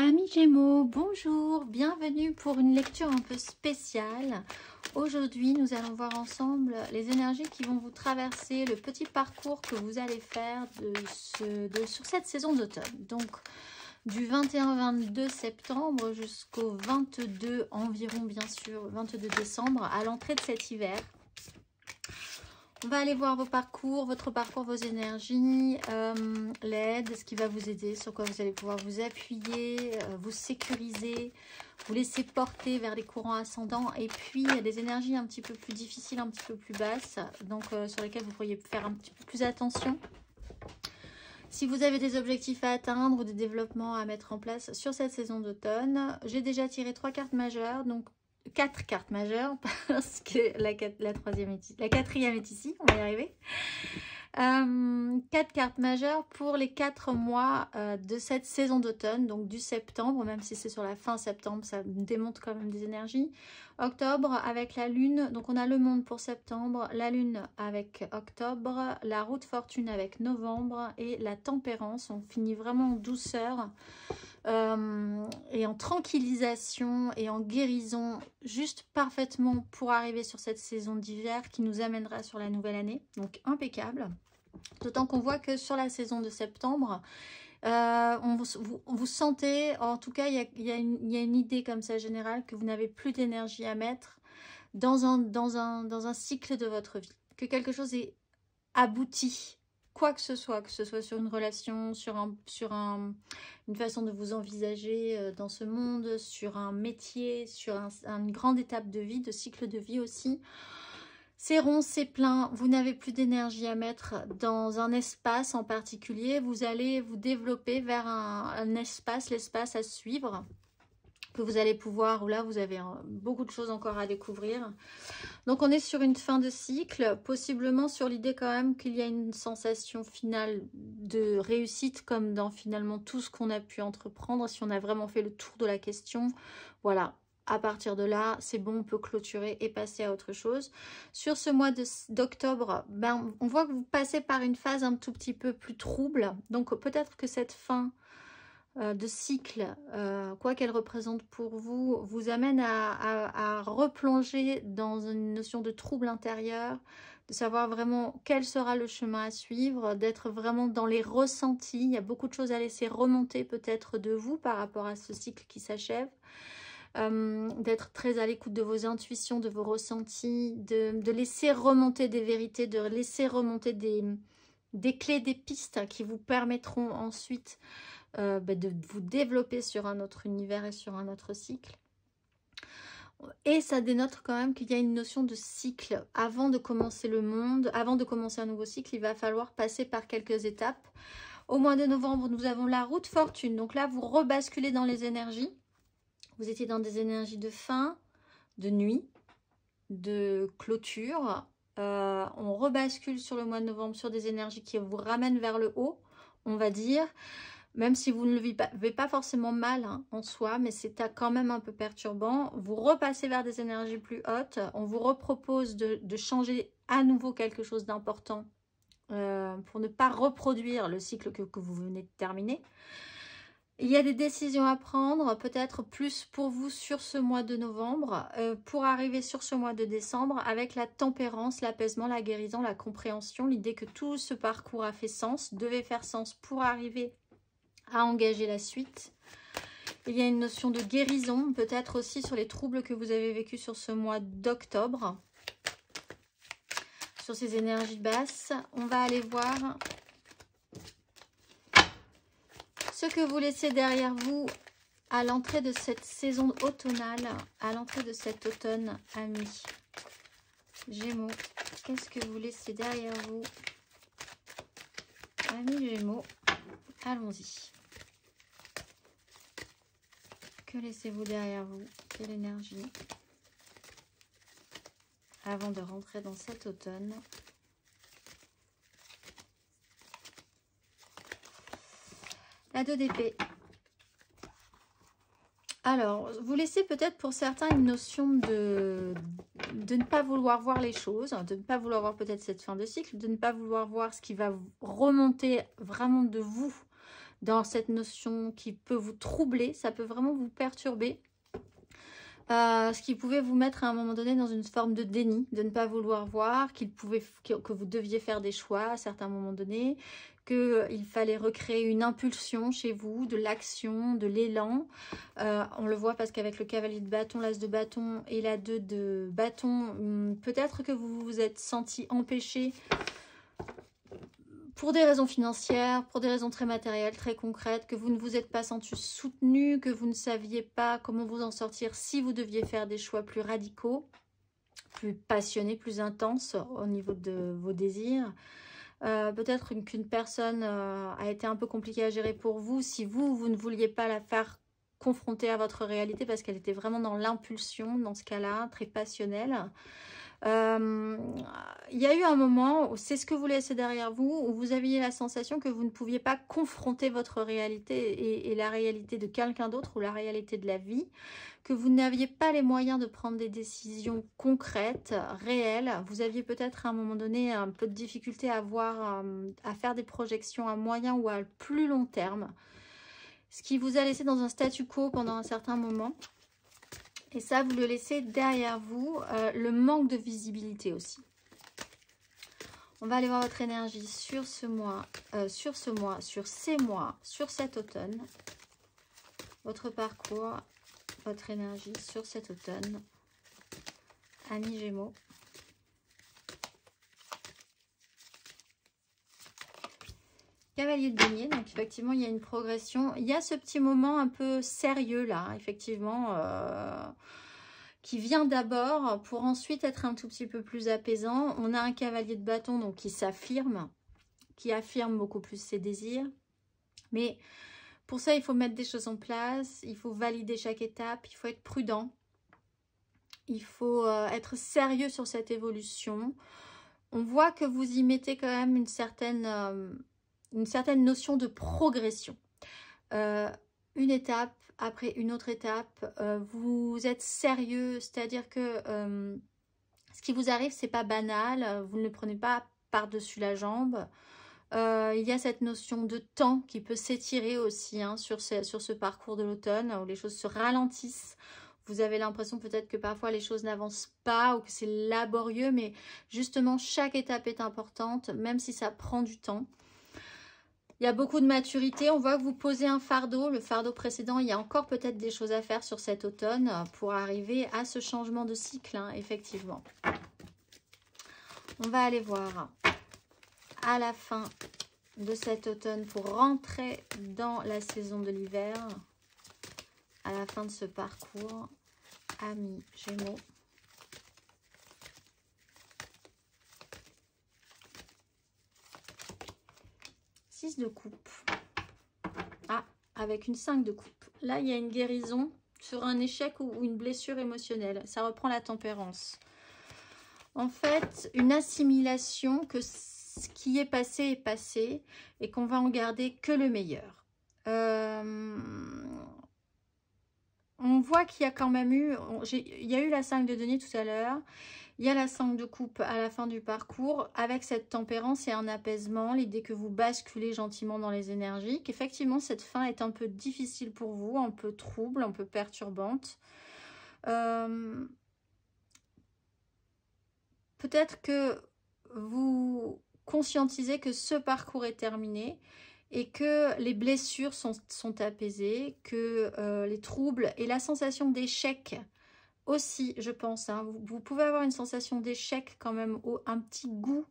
Amis Gémeaux, bonjour, bienvenue pour une lecture un peu spéciale. Aujourd'hui, nous allons voir ensemble les énergies qui vont vous traverser, le petit parcours que vous allez faire sur cette saison d'automne. Donc, du 21-22 septembre jusqu'au 22 environ, bien sûr, 22 décembre, à l'entrée de cet hiver. On va aller voir vos parcours, votre parcours, vos énergies, euh, l'aide, ce qui va vous aider, sur quoi vous allez pouvoir vous appuyer, euh, vous sécuriser, vous laisser porter vers les courants ascendants. Et puis, il des énergies un petit peu plus difficiles, un petit peu plus basses, donc euh, sur lesquelles vous pourriez faire un petit peu plus attention. Si vous avez des objectifs à atteindre ou des développements à mettre en place sur cette saison d'automne, j'ai déjà tiré trois cartes majeures, donc quatre cartes majeures parce que la, troisième est, la quatrième est ici, on va y arriver. Euh, quatre cartes majeures pour les quatre mois euh, de cette saison d'automne, donc du septembre, même si c'est sur la fin septembre, ça démontre quand même des énergies. Octobre avec la lune, donc on a le monde pour septembre, la lune avec octobre, la route fortune avec novembre et la tempérance. On finit vraiment en douceur euh, et en tranquillisation et en guérison, juste parfaitement pour arriver sur cette saison d'hiver qui nous amènera sur la nouvelle année. Donc impeccable. D'autant qu'on voit que sur la saison de septembre, euh, on vous, sentez, en tout cas, il y a, une idée comme ça générale que vous n'avez plus d'énergie à mettre dans un, cycle de votre vie. Que quelque chose est abouti, quoi que ce soit, que ce soit sur une relation, sur, un, sur un, une façon de vous envisager euh, dans ce monde, sur un métier, sur une grande étape de vie, de cycle de vie aussi. C'est rond, c'est plein, vous n'avez plus d'énergie à mettre dans un espace en particulier. Vous allez vous développer vers un espace, l'espace à suivre vous allez pouvoir, ou là vous avez beaucoup de choses encore à découvrir. Donc on est sur une fin de cycle, possiblement sur l'idée quand même qu'il y a une sensation finale de réussite comme dans finalement tout ce qu'on a pu entreprendre, si on a vraiment fait le tour de la question. Voilà, à partir de là, c'est bon, on peut clôturer et passer à autre chose. Sur ce mois d'octobre, ben, on voit que vous passez par une phase un tout petit peu plus trouble. Donc peut-être que cette fin de cycle, euh, quoi qu'elle représente pour vous, vous amène à, replonger dans une notion de trouble intérieur, de savoir vraiment quel sera le chemin à suivre, d'être vraiment dans les ressentis. Il y a beaucoup de choses à laisser remonter peut-être de vous par rapport à ce cycle qui s'achève. Euh, d'être très à l'écoute de vos intuitions, de vos ressentis, de, laisser remonter des vérités, de laisser remonter des clés, des pistes qui vous permettront ensuite euh, bah, de vous développer sur un autre univers et sur un autre cycle. Et ça dénote quand même qu'il y a une notion de cycle. Avant de commencer le monde, avant de commencer un nouveau cycle, il va falloir passer par quelques étapes. Au mois de novembre, nous avons la route fortune. Donc là, vous rebasculez dans les énergies. Vous étiez dans des énergies de fin, de nuit, de clôture. Euh, on rebascule sur le mois de novembre sur des énergies qui vous ramènent vers le haut, on va dire même si vous ne le vivez pas, forcément mal hein, en soi, mais c'est quand même un peu perturbant. Vous repassez vers des énergies plus hautes, on vous repropose de, changer à nouveau quelque chose d'important euh, pour ne pas reproduire le cycle que, vous venez de terminer. Il y a des décisions à prendre, peut-être plus pour vous sur ce mois de novembre, euh, pour arriver sur ce mois de décembre avec la tempérance, l'apaisement, la guérison, la compréhension, l'idée que tout ce parcours a fait sens, devait faire sens pour arriver à engager la suite. Il y a une notion de guérison, peut-être aussi sur les troubles que vous avez vécus sur ce mois d'octobre. Sur ces énergies basses, on va aller voir ce que vous laissez derrière vous à l'entrée de cette saison automnale, à l'entrée de cet automne, amis. Gémeaux, qu'est-ce que vous laissez derrière vous? Amis Gémeaux, allons-y. Que laissez-vous derrière vous Quelle énergie Avant de rentrer dans cet automne. La 2 d'épée. Alors, vous laissez peut-être pour certains une notion de, de ne pas vouloir voir les choses, de ne pas vouloir voir peut-être cette fin de cycle, de ne pas vouloir voir ce qui va remonter vraiment de vous dans cette notion qui peut vous troubler, ça peut vraiment vous perturber. Euh, ce qui pouvait vous mettre à un moment donné dans une forme de déni, de ne pas vouloir voir, qu'il pouvait, que vous deviez faire des choix à certains moments donnés, qu'il fallait recréer une impulsion chez vous, de l'action, de l'élan. Euh, on le voit parce qu'avec le cavalier de bâton, l'as de bâton et la 2 de bâton, hmm, peut-être que vous vous êtes senti empêché pour des raisons financières, pour des raisons très matérielles, très concrètes, que vous ne vous êtes pas senti soutenu, que vous ne saviez pas comment vous en sortir si vous deviez faire des choix plus radicaux, plus passionnés, plus intenses au niveau de vos désirs. Euh, peut-être qu'une personne euh, a été un peu compliquée à gérer pour vous si vous, vous ne vouliez pas la faire confronter à votre réalité parce qu'elle était vraiment dans l'impulsion dans ce cas-là, très passionnelle. Euh, il y a eu un moment, c'est ce que vous laissez derrière vous, où vous aviez la sensation que vous ne pouviez pas confronter votre réalité et, la réalité de quelqu'un d'autre ou la réalité de la vie, que vous n'aviez pas les moyens de prendre des décisions concrètes, réelles. Vous aviez peut-être à un moment donné un peu de difficulté à, voir, euh, à faire des projections à moyen ou à plus long terme, ce qui vous a laissé dans un statu quo pendant un certain moment. Et ça, vous le laissez derrière vous. Euh, le manque de visibilité aussi. On va aller voir votre énergie sur ce mois, euh, sur ce mois, sur ces mois, sur cet automne. Votre parcours, votre énergie sur cet automne. Annie Gémeaux. Cavalier de denier, donc effectivement, il y a une progression. Il y a ce petit moment un peu sérieux là, effectivement, euh, qui vient d'abord pour ensuite être un tout petit peu plus apaisant. On a un cavalier de bâton donc qui s'affirme, qui affirme beaucoup plus ses désirs. Mais pour ça, il faut mettre des choses en place, il faut valider chaque étape, il faut être prudent. Il faut euh, être sérieux sur cette évolution. On voit que vous y mettez quand même une certaine... Euh, une certaine notion de progression. Euh, une étape après une autre étape, euh, vous êtes sérieux, c'est-à-dire que euh, ce qui vous arrive, c'est pas banal, vous ne le prenez pas par-dessus la jambe. il y a cette notion de temps qui peut s'étirer aussi hein, sur, ce, sur ce parcours de l'automne, où les choses se ralentissent, vous avez l'impression peut-être que parfois les choses n'avancent pas ou que c'est laborieux, mais justement chaque étape est importante, même si ça prend du temps. Il y a beaucoup de maturité. On voit que vous posez un fardeau. Le fardeau précédent, il y a encore peut-être des choses à faire sur cet automne pour arriver à ce changement de cycle, hein, effectivement. On va aller voir à la fin de cet automne pour rentrer dans la saison de l'hiver. À la fin de ce parcours, amis Gémeaux. 6 de coupe. Ah, avec une 5 de coupe. Là, il y a une guérison sur un échec ou une blessure émotionnelle. Ça reprend la tempérance. En fait, une assimilation que ce qui est passé est passé et qu'on va en garder que le meilleur. Euh, on voit qu'il y a quand même eu, il y a eu la 5 de denier tout à l'heure, il y a la 5 de coupe à la fin du parcours avec cette tempérance et un apaisement, l'idée que vous basculez gentiment dans les énergies, qu'effectivement cette fin est un peu difficile pour vous, un peu trouble, un peu perturbante. Euh, peut-être que vous conscientisez que ce parcours est terminé et que les blessures sont, apaisées, que euh, les troubles et la sensation d'échec aussi, je pense. Hein. vous, pouvez avoir une sensation d'échec quand même, ou un petit goût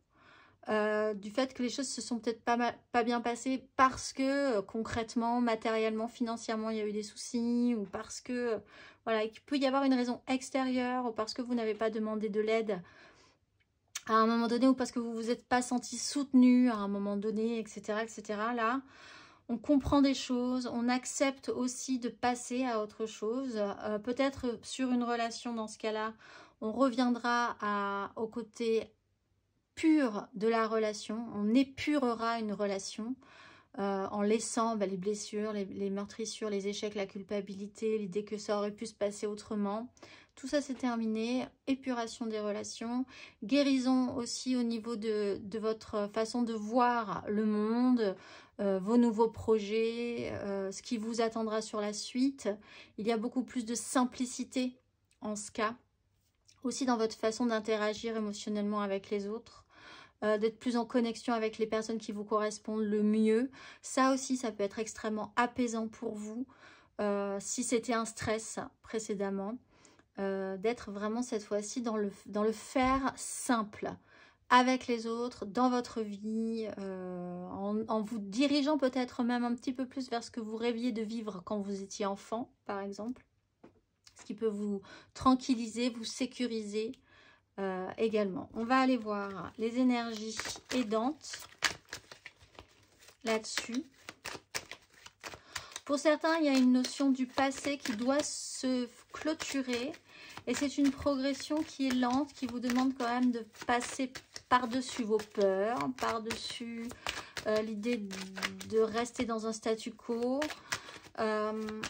euh, du fait que les choses se sont peut-être pas, pas bien passées parce que euh, concrètement, matériellement, financièrement, il y a eu des soucis ou parce que, voilà, il peut y avoir une raison extérieure ou parce que vous n'avez pas demandé de l'aide à un moment donné ou parce que vous vous êtes pas senti soutenu à un moment donné, etc., etc. Là, on comprend des choses, on accepte aussi de passer à autre chose. Euh, peut-être sur une relation dans ce cas-là, on reviendra au côté pur de la relation, on épurera une relation euh, en laissant bah, les blessures, les, meurtrissures, les échecs, la culpabilité, l'idée que ça aurait pu se passer autrement. Tout ça c'est terminé, épuration des relations, guérison aussi au niveau de votre façon de voir le monde, vos nouveaux projets, ce qui vous attendra sur la suite. Il y a beaucoup plus de simplicité en ce cas. Aussi dans votre façon d'interagir émotionnellement avec les autres. d'être plus en connexion avec les personnes qui vous correspondent le mieux. Ça aussi, ça peut être extrêmement apaisant pour vous. si c'était un stress précédemment, d'être vraiment cette fois-ci dans le, dans le faire simple avec les autres, dans votre vie, euh, en, vous dirigeant peut-être même un petit peu plus vers ce que vous rêviez de vivre quand vous étiez enfant, par exemple. Ce qui peut vous tranquilliser, vous sécuriser euh, également. On va aller voir les énergies aidantes là-dessus. Pour certains, il y a une notion du passé qui doit se clôturer et c'est une progression qui est lente, qui vous demande quand même de passer par-dessus vos peurs, par-dessus euh, l'idée de rester dans un statu quo. Euh,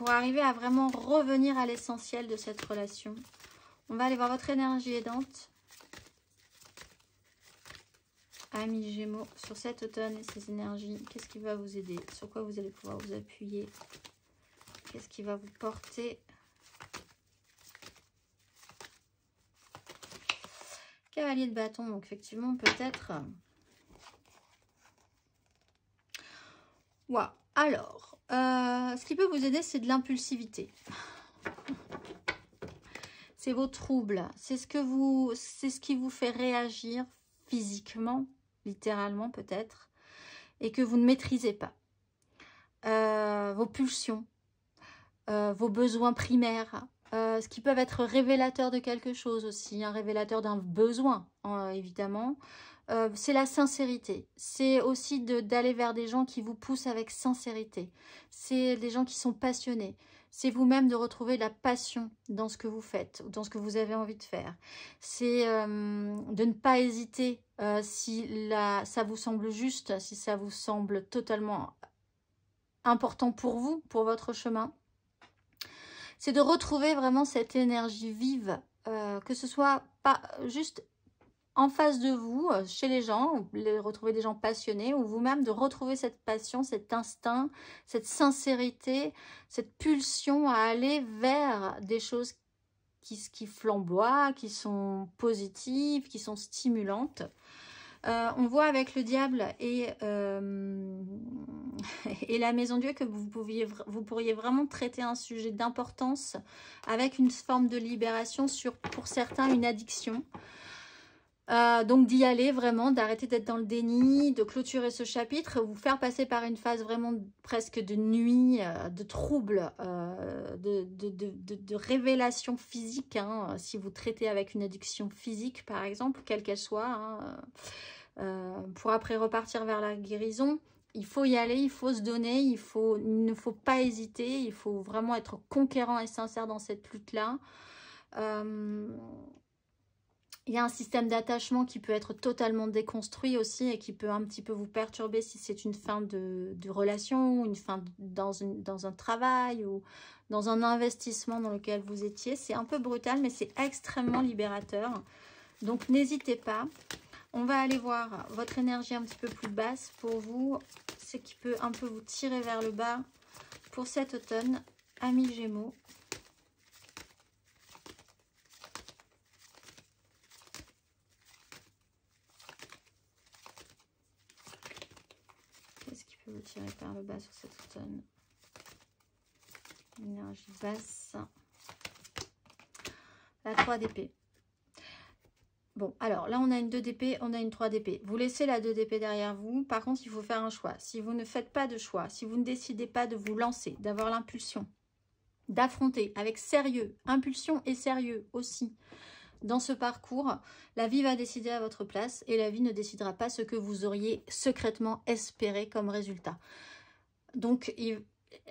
pour arriver à vraiment revenir à l'essentiel de cette relation. On va aller voir votre énergie aidante. Amis Gémeaux, sur cet automne et ces énergies, qu'est-ce qui va vous aider? Sur quoi vous allez pouvoir vous appuyer? Qu'est-ce qui va vous porter? Cavalier de bâton, donc effectivement, peut-être... Ouais. Alors, euh, ce qui peut vous aider, c'est de l'impulsivité. c'est vos troubles. C'est ce que vous, ce qui vous fait réagir physiquement, littéralement peut-être, et que vous ne maîtrisez pas. Euh, vos pulsions, euh, vos besoins primaires, euh, ce qui peuvent être révélateurs de quelque chose aussi, un révélateur d'un besoin, hein, évidemment. Euh, c'est la sincérité. C'est aussi d'aller vers des gens qui vous poussent avec sincérité. C'est des gens qui sont passionnés. C'est vous-même de retrouver la passion dans ce que vous faites, dans ce que vous avez envie de faire. C'est euh, de ne pas hésiter si ça vous semble juste, si ça vous semble totalement important pour vous, pour votre chemin c'est de retrouver vraiment cette énergie vive, euh, que ce soit pas juste en face de vous, euh, chez les gens, les retrouver des gens passionnés, ou vous-même de retrouver cette passion, cet instinct, cette sincérité, cette pulsion à aller vers des choses qui, qui flamboient, qui sont positives, qui sont stimulantes. Euh, on voit avec le diable et, euh, la maison Dieu que vous, pouviez, vous pourriez vraiment traiter un sujet d'importance avec une forme de libération sur, pour certains, une addiction. Euh, donc d'y aller vraiment, d'arrêter d'être dans le déni, de clôturer ce chapitre, vous faire passer par une phase vraiment presque de nuit, de trouble, de, de, révélation physique, hein, si vous traitez avec une addiction physique par exemple, quelle qu'elle soit. Hein, euh, pour après repartir vers la guérison, il faut y aller, il faut se donner, il, faut, ne faut pas hésiter, il faut vraiment être conquérant et sincère dans cette lutte-là. Euh, il y a un système d'attachement qui peut être totalement déconstruit aussi et qui peut un petit peu vous perturber si c'est une fin de, relation, une fin dans, dans un travail ou dans un investissement dans lequel vous étiez. C'est un peu brutal, mais c'est extrêmement libérateur. Donc n'hésitez pas. On va aller voir votre énergie un petit peu plus basse pour vous, ce qui peut un peu vous tirer vers le bas pour cet automne, amis Gémeaux. Qu'est-ce qui peut vous tirer vers le bas sur cet automne Énergie basse. La 3 d'épée. Bon, alors là, on a une 2 d'épée, on a une 3 d'épée. Vous laissez la 2 d'épée derrière vous. Par contre, il faut faire un choix. Si vous ne faites pas de choix, si vous ne décidez pas de vous lancer, d'avoir l'impulsion, d'affronter avec sérieux, impulsion et sérieux aussi, dans ce parcours, la vie va décider à votre place et la vie ne décidera pas ce que vous auriez secrètement espéré comme résultat. Donc,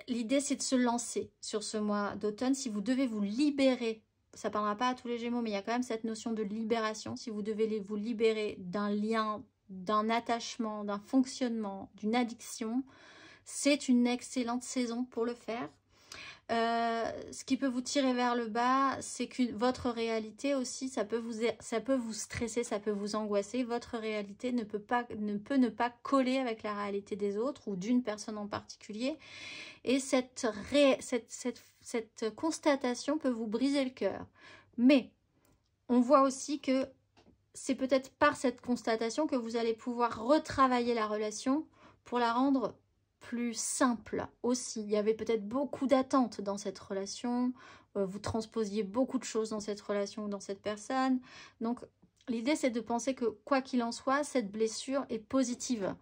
l'idée, c'est de se lancer sur ce mois d'automne. Si vous devez vous libérer ça ne parlera pas à tous les Gémeaux, mais il y a quand même cette notion de libération. Si vous devez vous libérer d'un lien, d'un attachement, d'un fonctionnement, d'une addiction, c'est une excellente saison pour le faire. Euh, ce qui peut vous tirer vers le bas, c'est que votre réalité aussi, ça peut, vous, ça peut vous stresser, ça peut vous angoisser. Votre réalité ne peut, pas, ne peut ne pas coller avec la réalité des autres ou d'une personne en particulier. Et cette, cette, constatation peut vous briser le cœur. Mais on voit aussi que c'est peut-être par cette constatation que vous allez pouvoir retravailler la relation pour la rendre plus simple aussi. Il y avait peut-être beaucoup d'attentes dans cette relation. Euh, vous transposiez beaucoup de choses dans cette relation ou dans cette personne. Donc, l'idée, c'est de penser que, quoi qu'il en soit, cette blessure est positive.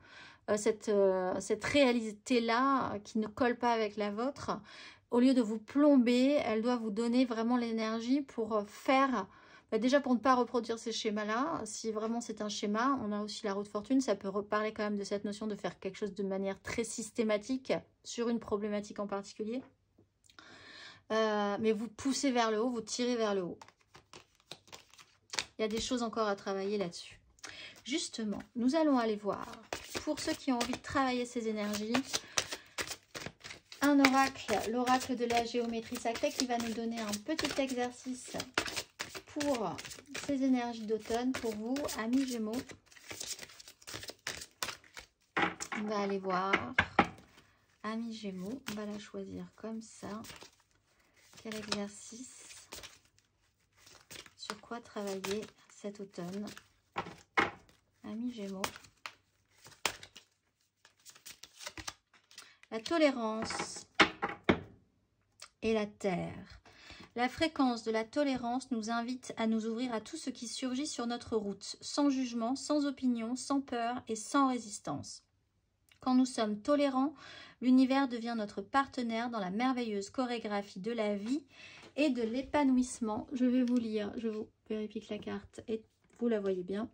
Euh, cette, euh, cette réalité-là, qui ne colle pas avec la vôtre, au lieu de vous plomber, elle doit vous donner vraiment l'énergie pour faire bah, déjà, pour ne pas reproduire ces schémas-là, si vraiment c'est un schéma, on a aussi la roue de fortune, ça peut reparler quand même de cette notion de faire quelque chose de manière très systématique sur une problématique en particulier. Euh, mais vous poussez vers le haut, vous tirez vers le haut. Il y a des choses encore à travailler là-dessus. Justement, nous allons aller voir, pour ceux qui ont envie de travailler ces énergies, un oracle, l'oracle de la géométrie sacrée qui va nous donner un petit exercice pour ces énergies d'automne, pour vous, amis Gémeaux. On va aller voir. Amis Gémeaux, on va la choisir comme ça. Quel exercice Sur quoi travailler cet automne Amis Gémeaux. La tolérance et la terre. La fréquence de la tolérance nous invite à nous ouvrir à tout ce qui surgit sur notre route, sans jugement, sans opinion, sans peur et sans résistance. Quand nous sommes tolérants, l'univers devient notre partenaire dans la merveilleuse chorégraphie de la vie et de l'épanouissement. Je vais vous lire, je vous vérifie que la carte et vous la voyez bien.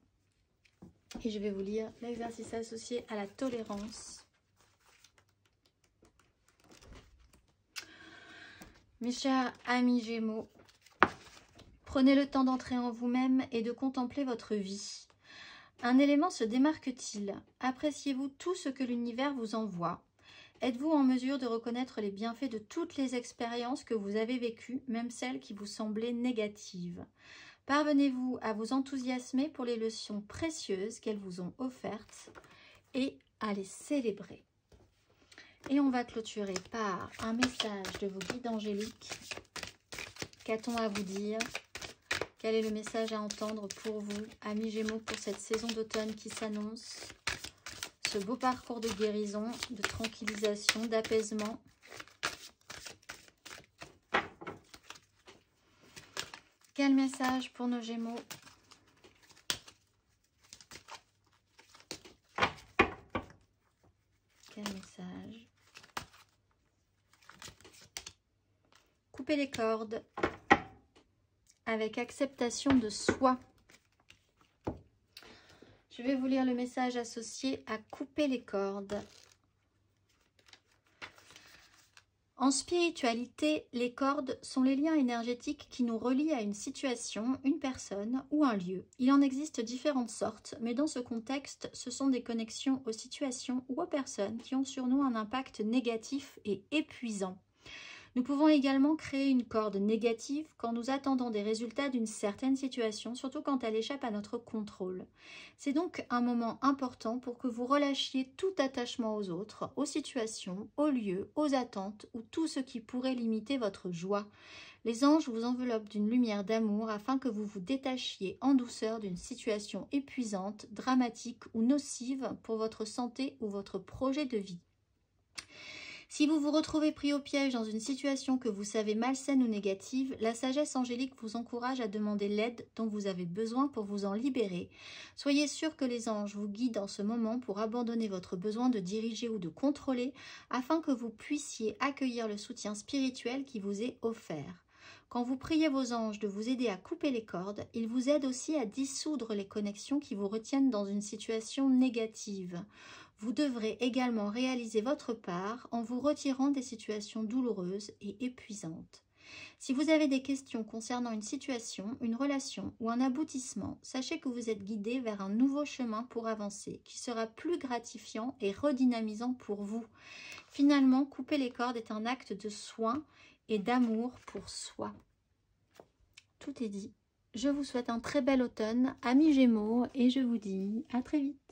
Et je vais vous lire l'exercice associé à la tolérance. Mes chers amis Gémeaux, prenez le temps d'entrer en vous-même et de contempler votre vie. Un élément se démarque-t-il? Appréciez-vous tout ce que l'univers vous envoie? Êtes-vous en mesure de reconnaître les bienfaits de toutes les expériences que vous avez vécues, même celles qui vous semblaient négatives? Parvenez-vous à vous enthousiasmer pour les leçons précieuses qu'elles vous ont offertes et à les célébrer? Et on va clôturer par un message de vos guides angéliques. Qu'a-t-on à vous dire? Quel est le message à entendre pour vous, amis Gémeaux, pour cette saison d'automne qui s'annonce? Ce beau parcours de guérison, de tranquillisation, d'apaisement. Quel message pour nos Gémeaux Quel message couper les cordes avec acceptation de soi. Je vais vous lire le message associé à couper les cordes. En spiritualité, les cordes sont les liens énergétiques qui nous relient à une situation, une personne ou un lieu. Il en existe différentes sortes, mais dans ce contexte, ce sont des connexions aux situations ou aux personnes qui ont sur nous un impact négatif et épuisant. Nous pouvons également créer une corde négative quand nous attendons des résultats d'une certaine situation, surtout quand elle échappe à notre contrôle. C'est donc un moment important pour que vous relâchiez tout attachement aux autres, aux situations, aux lieux, aux attentes ou tout ce qui pourrait limiter votre joie. Les anges vous enveloppent d'une lumière d'amour afin que vous vous détachiez en douceur d'une situation épuisante, dramatique ou nocive pour votre santé ou votre projet de vie. Si vous vous retrouvez pris au piège dans une situation que vous savez malsaine ou négative, la sagesse angélique vous encourage à demander l'aide dont vous avez besoin pour vous en libérer. Soyez sûr que les anges vous guident en ce moment pour abandonner votre besoin de diriger ou de contrôler afin que vous puissiez accueillir le soutien spirituel qui vous est offert. Quand vous priez vos anges de vous aider à couper les cordes, ils vous aident aussi à dissoudre les connexions qui vous retiennent dans une situation négative. Vous devrez également réaliser votre part en vous retirant des situations douloureuses et épuisantes. Si vous avez des questions concernant une situation, une relation ou un aboutissement, sachez que vous êtes guidé vers un nouveau chemin pour avancer, qui sera plus gratifiant et redynamisant pour vous. Finalement, couper les cordes est un acte de soin et d'amour pour soi. Tout est dit. Je vous souhaite un très bel automne, amis Gémeaux, et je vous dis à très vite.